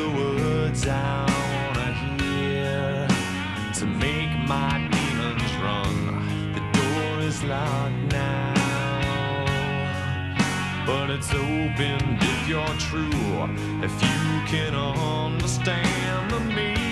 words I wanna hear to make my demons run. The door is locked now, but it's open if you're true. If you can understand the me,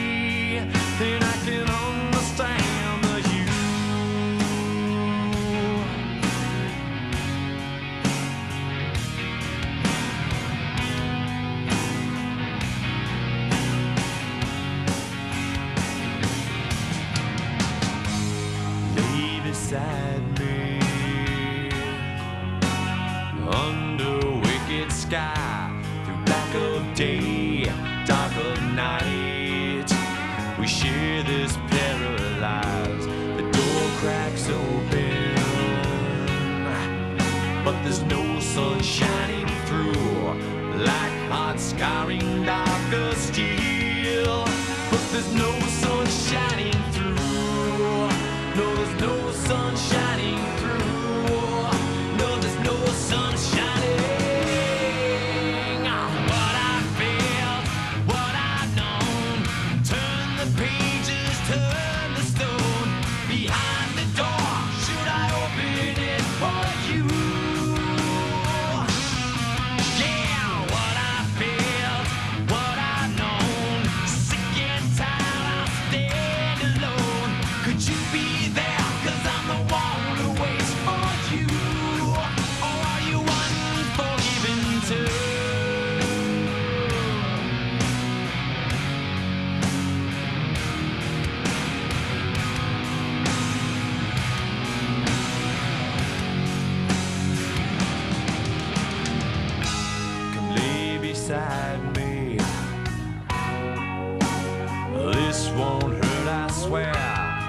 sky through black of day dark of night. We share this paralyzed the door cracks open. But there's no sun shining through like hot scarring darker steel. But there's no sun shining through. No there's no sun shining through beside me. This won't hurt, I swear.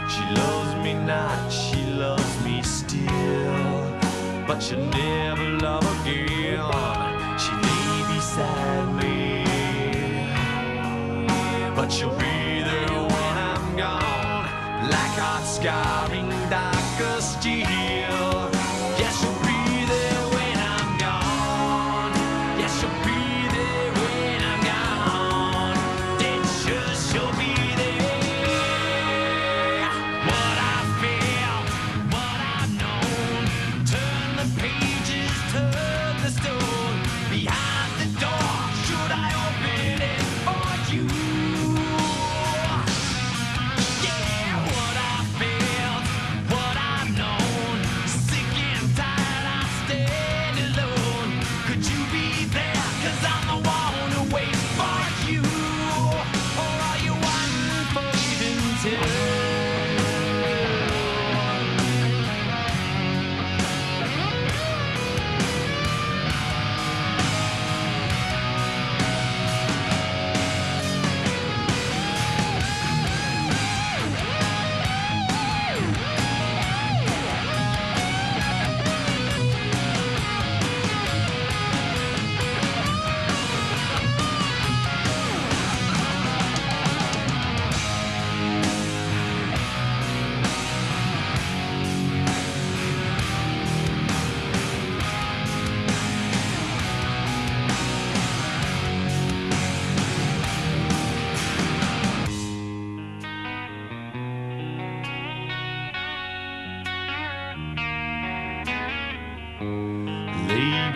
She loves me not, she loves me still. But she'll never love again. She lay beside me. But she'll be there when I'm gone. Like hot scarring darker steel.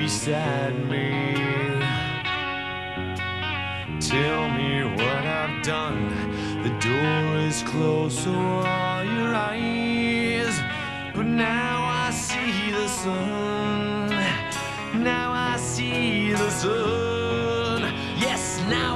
Beside me. Tell me what I've done. The door is closed, so are your eyes. But now I see the sun. Now I see the sun. Yes, now